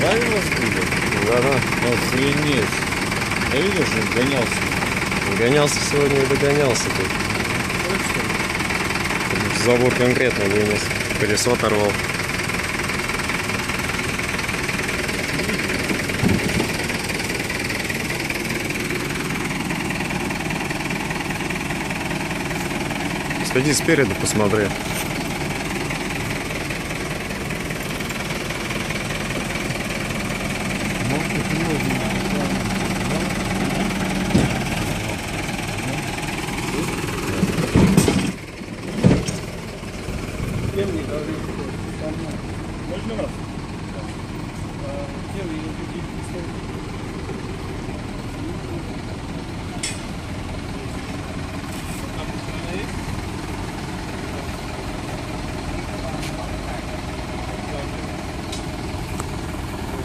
правильно сбили? Да-да. Охренеть. Да видишь, он гонялся. Гонялся сегодня и догонялся тут. Забор конкретно вынес. Колесо оторвал. Сходи спереду, посмотри. Можно вас?